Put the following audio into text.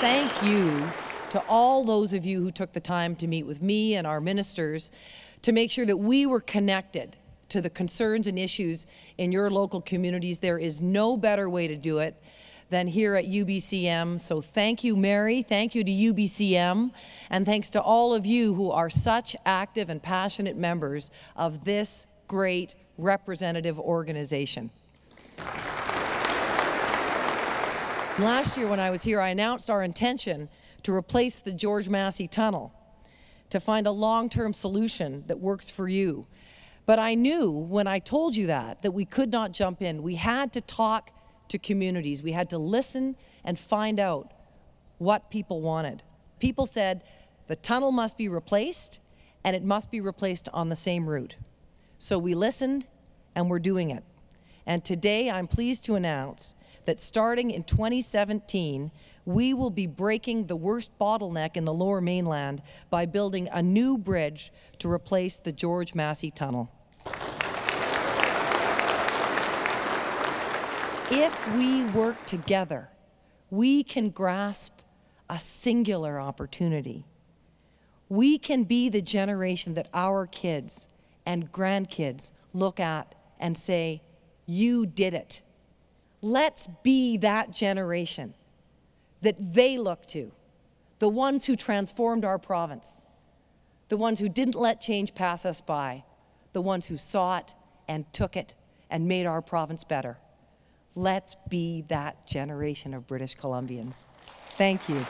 thank you to all those of you who took the time to meet with me and our ministers to make sure that we were connected to the concerns and issues in your local communities. There is no better way to do it than here at UBCM. So thank you, Mary. Thank you to UBCM. And thanks to all of you who are such active and passionate members of this great representative organization. Last year when I was here, I announced our intention to replace the George Massey Tunnel, to find a long-term solution that works for you. But I knew when I told you that, that we could not jump in. We had to talk to communities. We had to listen and find out what people wanted. People said the tunnel must be replaced and it must be replaced on the same route. So we listened and we're doing it. And today I'm pleased to announce that starting in 2017, we will be breaking the worst bottleneck in the lower mainland by building a new bridge to replace the George Massey Tunnel. If we work together, we can grasp a singular opportunity. We can be the generation that our kids and grandkids look at and say, You did it. Let's be that generation that they look to, the ones who transformed our province, the ones who didn't let change pass us by, the ones who saw it and took it and made our province better. Let's be that generation of British Columbians. Thank you.